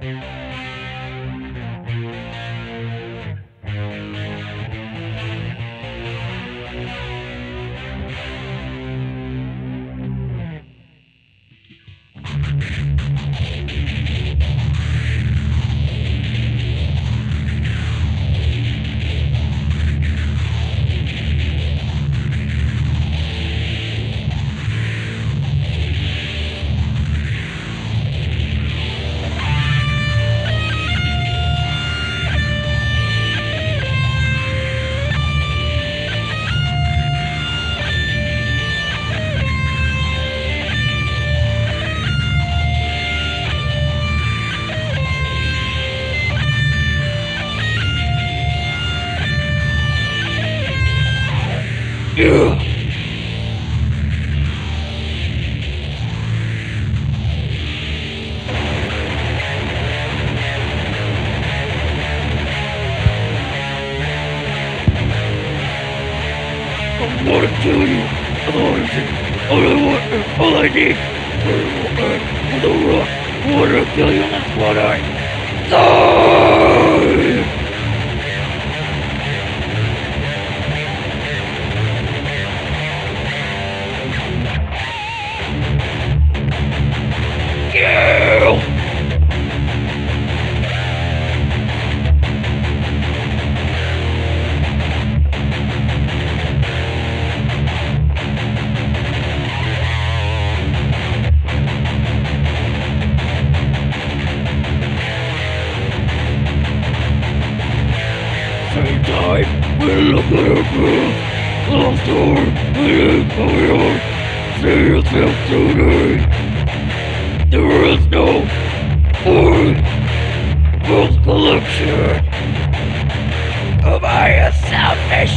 Bye. Yeah. I want to kill you. I need, all I want, all I need, the rock. I want to kill you. What I die. Same time, we look at look over her. See yourself today. There is no more World collection. Am I a selfish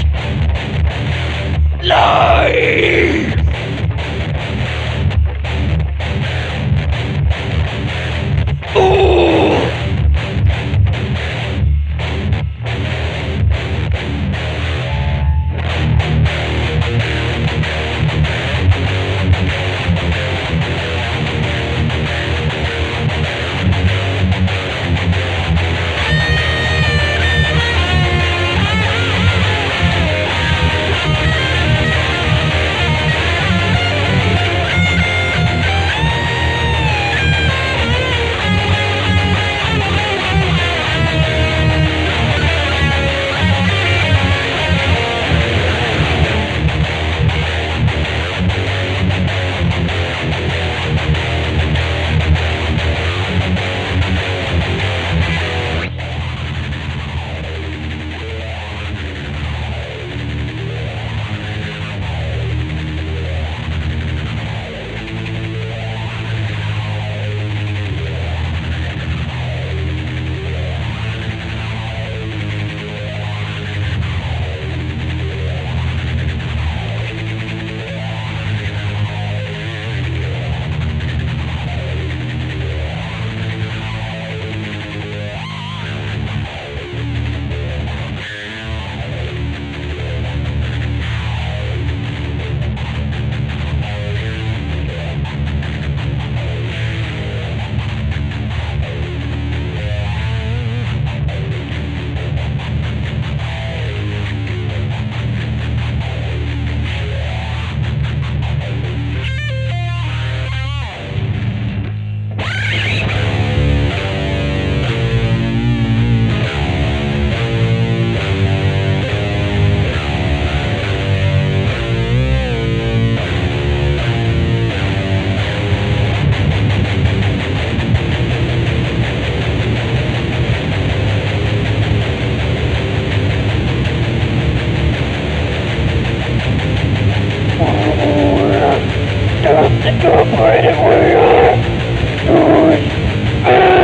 stop, stop right where you are.